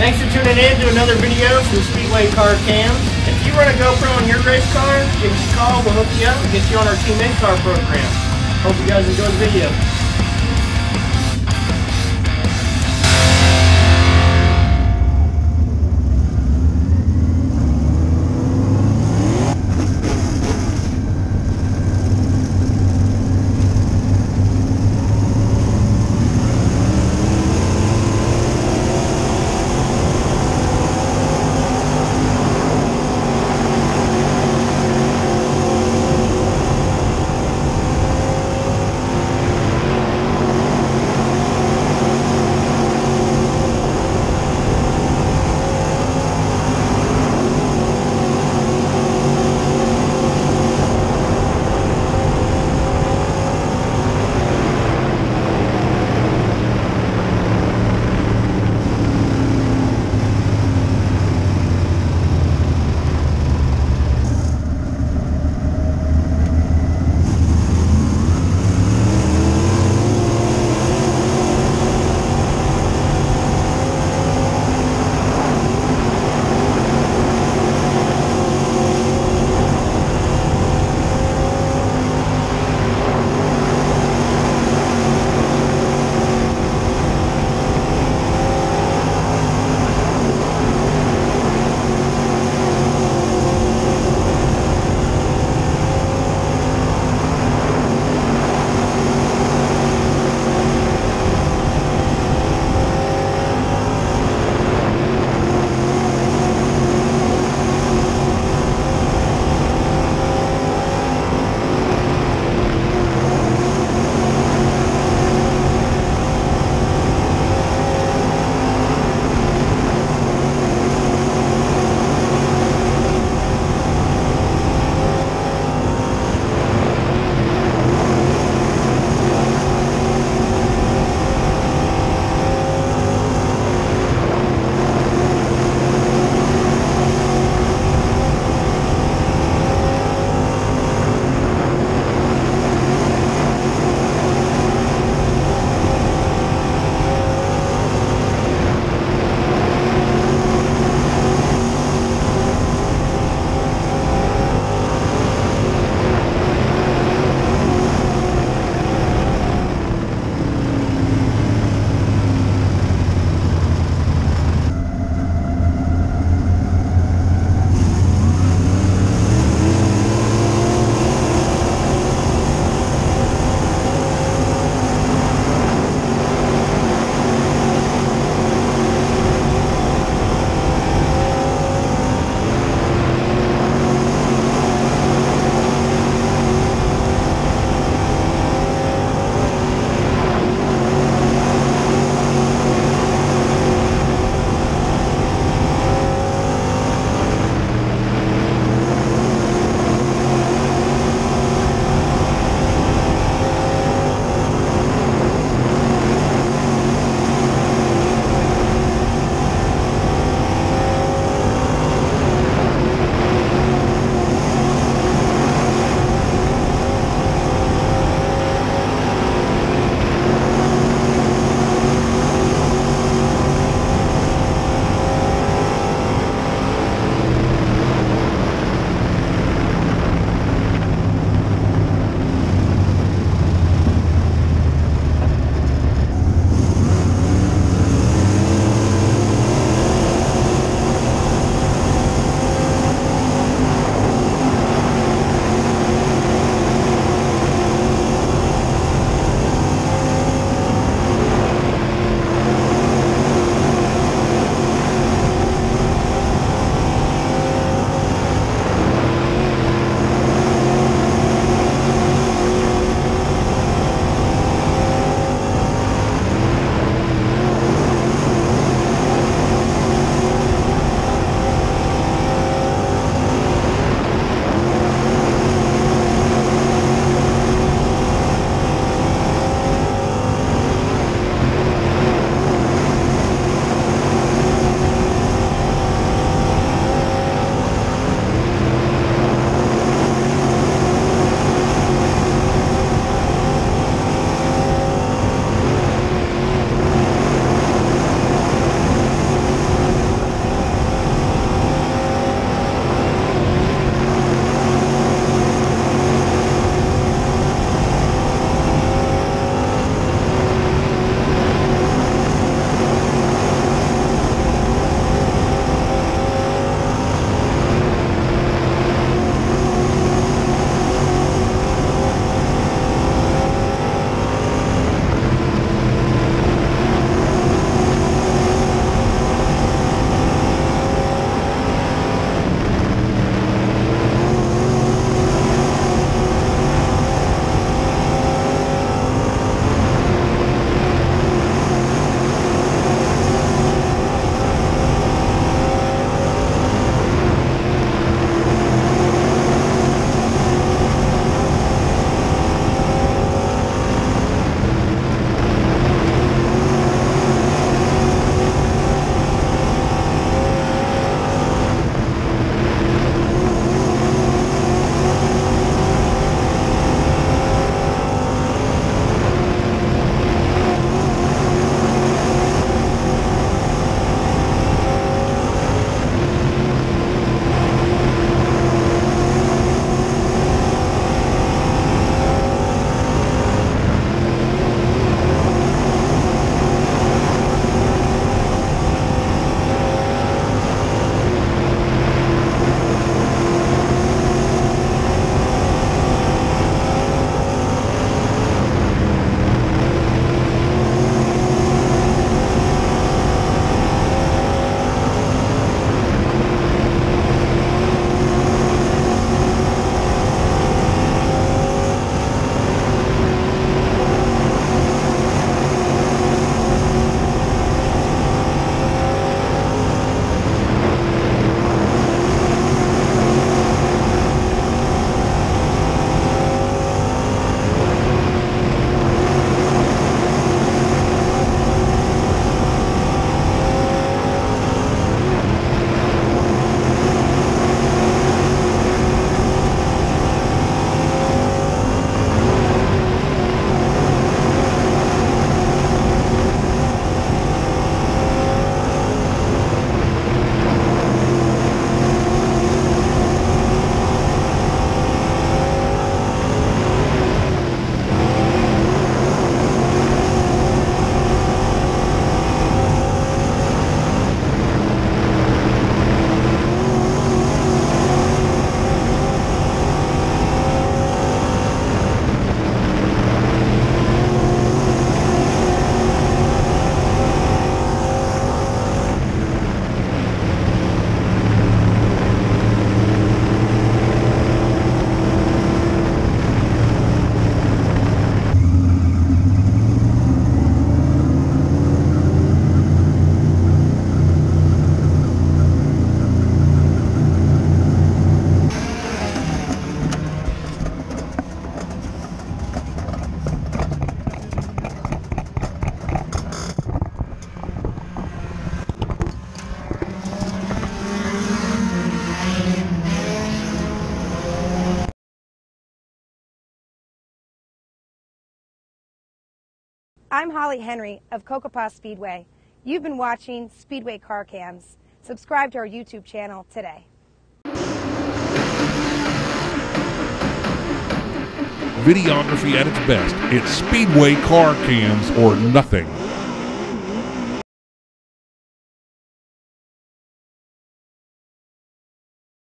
Thanks for tuning in to another video from Speedway Car Cams. If you run a GoPro on your race car, give us a call. We'll hook you up and get you on our Team In-Car program. Hope you guys enjoy the video. I'm Holly Henry of Cocopah Speedway. You've been watching Speedway Car Cams. Subscribe to our YouTube channel today. Videography at its best. It's Speedway car cams or nothing.